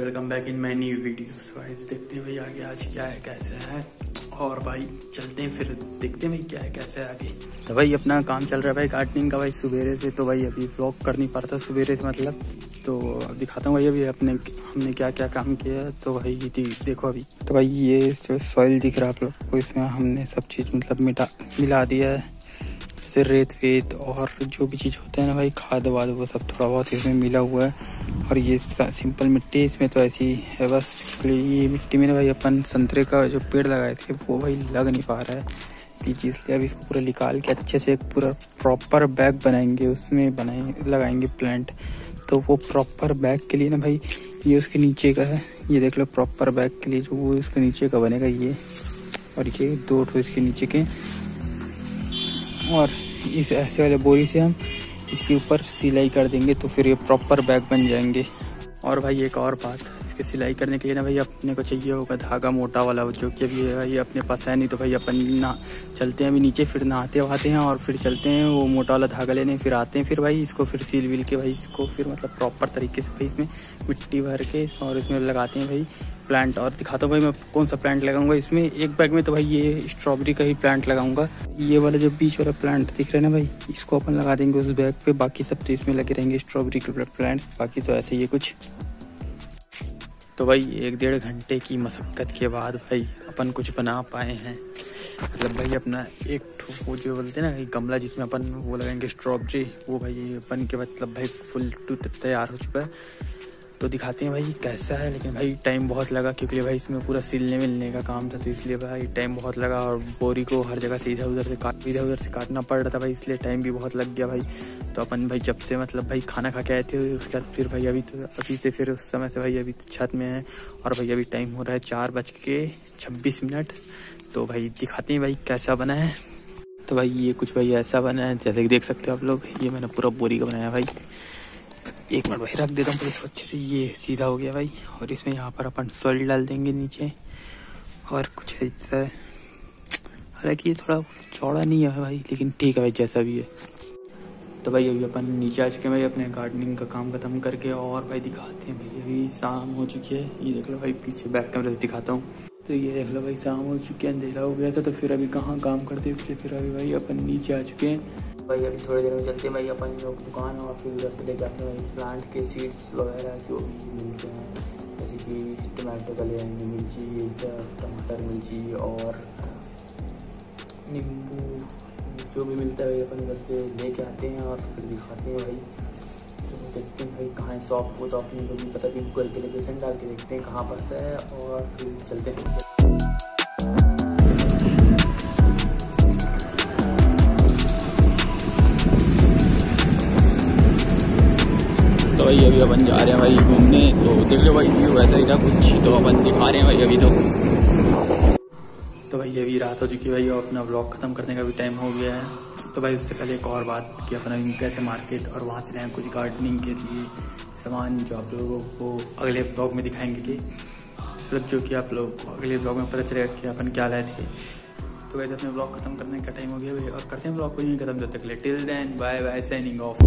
Welcome back in video देखते हैं भाई आगे, आज क्या है, कैसे है? और भाई, चलते हैं फिर, देखते हैं भाई क्या है, कैसे है आगे। तो भाई, अपना काम चल रहा है भाई गार्डनिंग का भाई, सवेरे से तो भाई, अभी ब्लॉक कर नहीं पड़ता सवेरे से मतलब। तो दिखाता हूँ भाई अभी अपने, हमने क्या क्या काम किया है। तो भाई देखो अभी। तो भाई ये जो सॉइल दिख रहा है आप लोग को, इसमें हमने सब चीज़ मतलब मिटा, मिला दिया है। जैसे रेत वेत और जो भी चीज़ होते हैं ना भाई, खाद वाद वो सब थोड़ा बहुत इसमें मिला हुआ है। और ये सिंपल मिट्टी इसमें तो ऐसी है बस। ये मिट्टी में ना भाई अपन संतरे का जो पेड़ लगाए थे, वो भाई लग नहीं पा रहा है। पीछे इसलिए अब इसको पूरा निकाल के अच्छे से एक पूरा प्रॉपर बैग बनाएँगे, उसमें बनाए, लगाएँगे प्लांट तो वो प्रॉपर बैग के लिए ना भाई, ये उसके नीचे का है। ये देख लो प्रॉपर बैग के लिए जो वो इसके नीचे का बनेगा ये। और ये दो ठो इसके नीचे के। और इस ऐसे वाले बोरी से हम इसके ऊपर सिलाई कर देंगे तो फिर ये प्रॉपर बैग बन जाएँगे। और भाई एक और बात। इसकी सिलाई करने के लिए ना भाई अपने को चाहिए होगा धागा मोटा वाला, जो कि अभी भाई अपने पास है नहीं तो भाई अपन ना चलते हैं, अभी नीचे फिर नहाते वहाते हैं और फिर चलते हैं, वो मोटा वाला धागा लेने, फिर आते हैं फिर भाई इसको फिर सील विल के भाई इसको फिर मतलब प्रॉपर तरीके से भाई इसमें मिट्टी भर के और इसमें लगाते हैं भाई प्लांट और दिखाता हूँ भाई मैं कौन सा प्लांट लगाऊँगा, इसमें एक बैग में तो भाई ये स्ट्रॉबेरी का ही प्लांट लगाऊँगा। ये वाला जो बीच वाला प्लांट दिख रहा है ना भाई, इसको अपन लगा देंगे उस बैग पे, बाकी सब तो इसमें लगे रहेंगे स्ट्रॉबेरी के प्लांट्स बाकी तो ऐसे ही कुछ। तो भाई, एक डेढ़ घंटे की मशक्क़त के बाद भाई, अपन कुछ बना पाए हैं। मतलब भाई, अपना एक वो जो बोलते हैं ना गमला जिसमें अपन वो लगाएँगे स्ट्रॉबेरी वो भाई बन के मतलब भाई फुल टू तैयार हो चुका है। तो दिखाते हैं भाई, कैसा है, लेकिन भाई टाइम बहुत लगा, क्योंकि भाई, इसमें पूरा सिलने मिलने का काम था तो इसलिए भाई टाइम बहुत लगा, और बोरी को हर जगह से इधर उधर से काट इधर उधर से काटना पड़ रहा था भाई, इसलिए टाइम भी बहुत लग गया भाई। तो अपन भाई जब से मतलब भाई खाना खा के आए थे, उसके बाद फिर भाई अभी तो अभी से फिर उस समय से भाई अभी तो छत में है और भाई अभी टाइम हो रहा है चार बज के छब्बीस मिनट। तो भाई दिखाते हैं भाई कैसा बना है। तो भाई ये कुछ भाई ऐसा बना है, जैसे कि देख सकते हो आप लोग, ये मैंने पूरा बोरी का बनाया भाई। एक मिनट भाई रख देता हूँ अच्छे से, ये सीधा हो गया भाई। और इसमें यहाँ पर अपन सॉल्ट डाल देंगे नीचे। और कुछ ऐसा है। हालाँकि ये थोड़ा चौड़ा नहीं है भाई, लेकिन ठीक है भाई, जैसा भी है। तो भाई अभी अपन नीचे आ चुके हैं भाई, अपने गार्डनिंग का काम खत्म करके और भाई दिखाते हैं भाई। अभी शाम हो चुकी है। ये देख लो भाई, पीछे बैक कैमरे से दिखाता हूँ। तो ये देख लो भाई, शाम हो चुकी है, अंधेरा हो गया था तो फिर अभी कहाँ काम करते हैं? फिर अभी भाई अपन नीचे आ चुके हैं। तो भाई अभी थोड़ी देर में चलते हैं भाई, अपन लोग दुकान और फिर उधर से लेके आते हैं भाई। प्लांट के सीड्स वगैरह जो भी मिलते हैं, जैसे कि टमाटो का ले आएँगे, मिर्ची टमाटर, मिर्ची और नींबू जो भी मिलता है अपन घर से लेके आते हैं और फिर दिखाते हैं भाई। तो देखते हैं भाई कहाँ है शॉप वो तो अपने कभी पता भी गूगल के लोकेशन डाल के देखते हैं कहाँ पास है और फिर चलते हैं। तो भाई अभी अपन जा रहे हैं भाई घूमने तो देख लो भाई, व्यू ही था, कुछ तो अपन दिखा रहे हैं भाई अभी तो। भाई भी रात हो चुकी है भाई, और अपना ब्लॉग खत्म करने का भी टाइम हो गया है। तो भाई, उससे पहले एक और बात कि अपना गए थे मार्केट और वहाँ से लाए कुछ गार्डनिंग के लिए सामान जो आप लोगों को अगले ब्लॉग में दिखाएँगे कि मतलब जो कि आप लोग अगले ब्लॉग में पता चलेगा कि अपन क्या लाए थे। तो भाई, अपने ब्लॉग खत्म करने का टाइम हो गया भाई, और करते हैं ब्लॉग को यहीं खत्म जब तक ले till then bye bye signing off